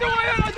Ayo, ayo, ayo.